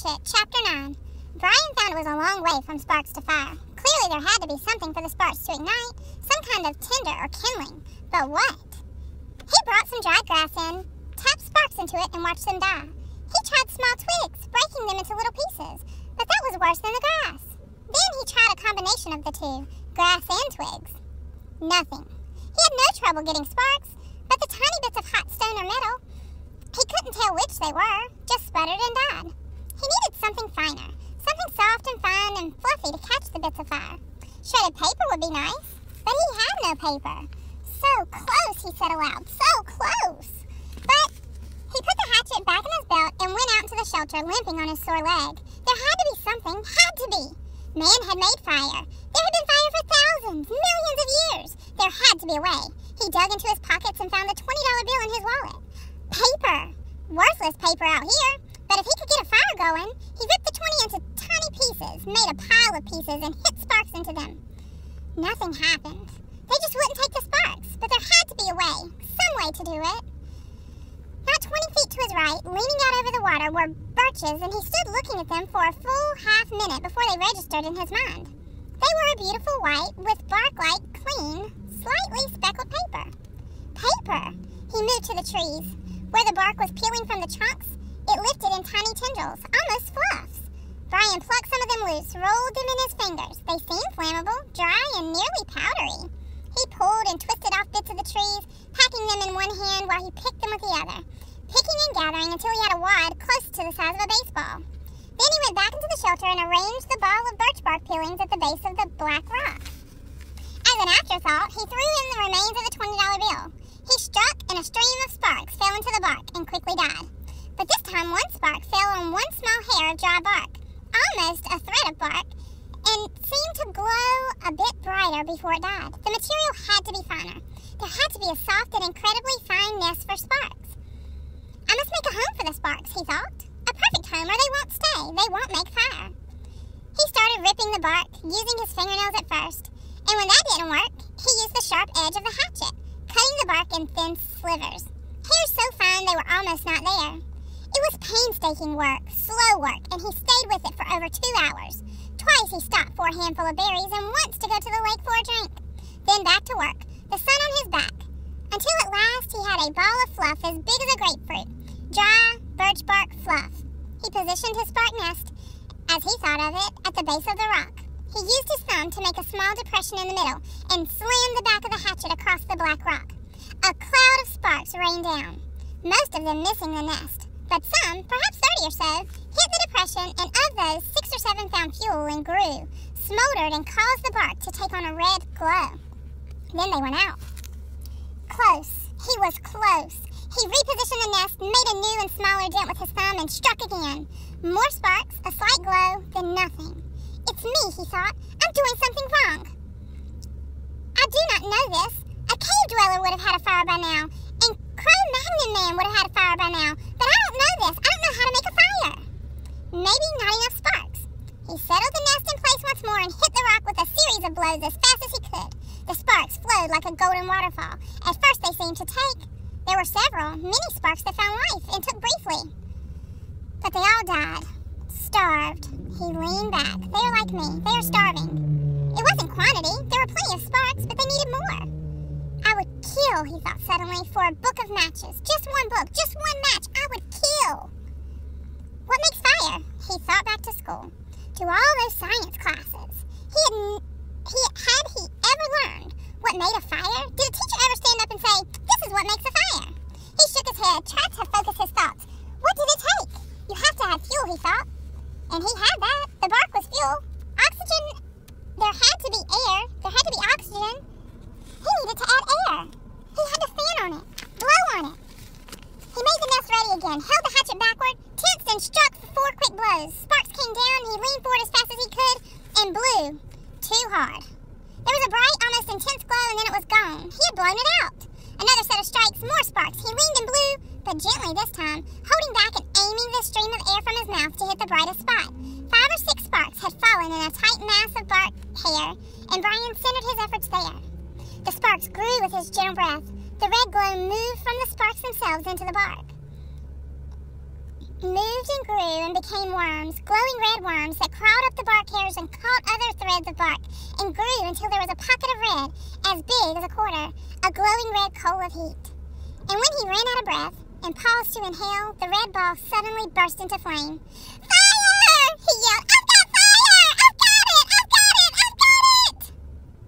Chapter 9. Brian found it was a long way from sparks to fire. Clearly there had to be something for the sparks to ignite, some kind of tinder or kindling. But what? He brought some dried grass in, tapped sparks into it, and watched them die. He tried small twigs, breaking them into little pieces, but that was worse than the grass. Then he tried a combination of the two, grass and twigs. Nothing. He had no trouble getting sparks, but the tiny bits of hot stone or metal, he couldn't tell which they were, just sputtered and died. Something finer, something soft and fine and fluffy to catch the bits of fire. Shredded paper would be nice, but he had no paper. So close, he said aloud, so close. But he put the hatchet back in his belt and went out into the shelter, limping on his sore leg. There had to be something, had to be. Man had made fire. There had been fire for thousands, millions of years. There had to be a way. He dug into his pockets and found the $20 bill in his wallet. Paper! Worthless paper out here. But if he could get a fire going, pieces, made a pile of pieces, and hit sparks into them. Nothing happened. They just wouldn't take the sparks, but there had to be a way, some way to do it. Not 20 feet to his right, leaning out over the water, were birches, and he stood looking at them for a full half minute before they registered in his mind. They were a beautiful white with bark like, clean, slightly speckled paper. Paper! He moved to the trees. Where the bark was peeling from the trunks, it lifted in tiny tendrils, almost. Brian plucked some of them loose, rolled them in his fingers. They seemed flammable, dry, and nearly powdery. He pulled and twisted off bits of the trees, packing them in one hand while he picked them with the other, picking and gathering until he had a wad close to the size of a baseball. Then he went back into the shelter and arranged the ball of birch bark peelings at the base of the black rock. As an afterthought, he threw in the remains of the $20 bill. He struck, and a stream of sparks fell into the bark and quickly died. But this time, one spark fell on one small hair of dry bark, almost a thread of bark, and seemed to glow a bit brighter before it died. The material had to be finer. There had to be a soft and incredibly fine nest for sparks. I must make a home for the sparks, he thought. A perfect home, or they won't stay. They won't make fire. He started ripping the bark, using his fingernails at first, and when that didn't work, he used the sharp edge of the hatchet, cutting the bark in thin slivers. Hairs so fine they were almost not there. It was painstaking work, slow work, and he stayed with it for over two hours. Twice he stopped for a handful of berries and once to go to the lake for a drink. Then back to work, the sun on his back, until at last he had a ball of fluff as big as a grapefruit. Dry, birch bark fluff. He positioned his spark nest, as he thought of it, at the base of the rock. He used his thumb to make a small depression in the middle and slammed the back of the hatchet across the black rock. A cloud of sparks rained down, most of them missing the nest, but some, perhaps 30 or so, hit the depression, and of those, six or seven found fuel and grew, smoldered, and caused the bark to take on a red glow. Then they went out. Close. He was close. He repositioned the nest, made a new and smaller dent with his thumb, and struck again. More sparks, a slight glow, then nothing. It's me, he thought. I'm doing something wrong. I do not know this. A cave dweller would have had a fire by now, and Cro-Magnon Man would have had a fire by now, but I don't know this. I don't know how to make a fire. Maybe not enough sparks. He settled the nest in place once more and hit the rock of blows as fast as he could. The sparks flowed like a golden waterfall. At first they seemed to take. There were several, many sparks that found life and took briefly. But they all died. Starved. He leaned back. They are like me. They are starving. It wasn't quantity. There were plenty of sparks, but they needed more. I would kill, he thought suddenly, for a book of matches. Just one book, just one match. I would kill. What makes fire? He thought back to school, to all those science classes. He had, he, had he ever learned what made a fire? Did a teacher ever stand up and say, this is what makes a fire? He his tried to focus his thoughts. What did it take? You have to have fuel, he thought. And he had that. The bark was fuel. Oxygen, there had to be air. There had to be oxygen. He needed to add air. He had to fan on it, blow on it. He made the nest ready again, held the hatchet backward, tensed and struck four quick blows. Sparks came down, he leaned forward as fast as he could, and blew. Too hard. There was a bright, almost intense glow, and then it was gone. He had blown it out. Another set of strikes, more sparks. He leaned and blew, but gently this time, holding back and aiming the stream of air from his mouth to hit the brightest spot. Five or six sparks had fallen in a tight mass of bark hair, and Brian centered his efforts there. The sparks grew with his gentle breath. The red glow moved from the sparks themselves into the bark. moved and grew and became worms, glowing red worms that crawled up the bark hairs and caught other threads of bark and grew until there was a pocket of red as big as a quarter, a glowing red coal of heat. And when he ran out of breath and paused to inhale, the red ball suddenly burst into flame. Fire! He yelled, I've got fire! I've got it! I've got it! I've got it!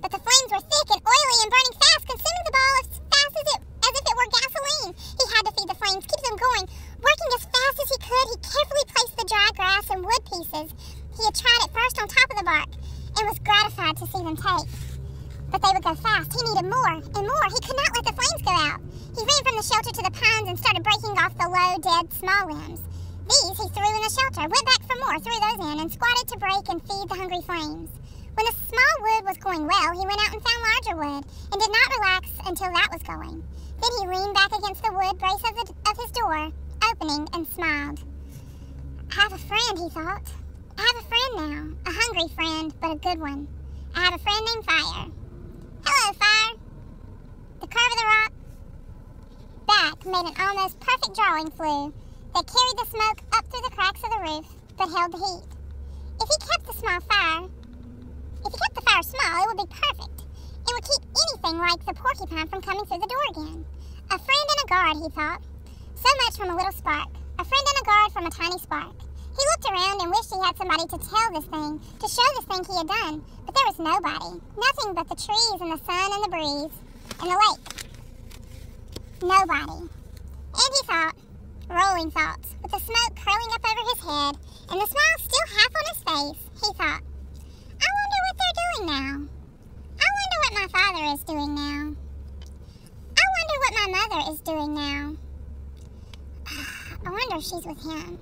But the flames were thick and oily and burning fast, consuming the ball as fast as, it, as if it were gasoline. He had to feed the flames, keep them going, Working as fast as he could, he carefully placed the dry grass and wood pieces he had tried at first on top of the bark and was gratified to see them take. But they would go fast. He needed more and more. He could not let the flames go out. He ran from the shelter to the pines and started breaking off the low, dead, small limbs. These he threw in the shelter, went back for more, threw those in, and squatted to break and feed the hungry flames. When the small wood was going well, he went out and found larger wood and did not relax until that was going. Then he leaned back against the wood brace of, the, of his door opening and smiled. I have a friend, he thought. I have a friend now. A hungry friend, but a good one. I have a friend named Fire. Hello, Fire. The curve of the rock made an almost perfect drawing flue that carried the smoke up through the cracks of the roof, but held the heat. If he kept the small fire, if he kept the fire small, it would be perfect. It would keep anything like the porcupine from coming through the door again. A friend and a guard, he thought. So much from a little spark. A friend and a guard from a tiny spark. He looked around and wished he had somebody to tell this thing, to show this thing he had done. But there was nobody. Nothing but the trees and the sun and the breeze and the lake. Nobody. And he thought, rolling thoughts, with the smoke curling up over his head and the smile still half on his face, he thought, I wonder what they're doing now. I wonder what my father is doing now. I wonder what my mother is doing now. I wonder if she's with him.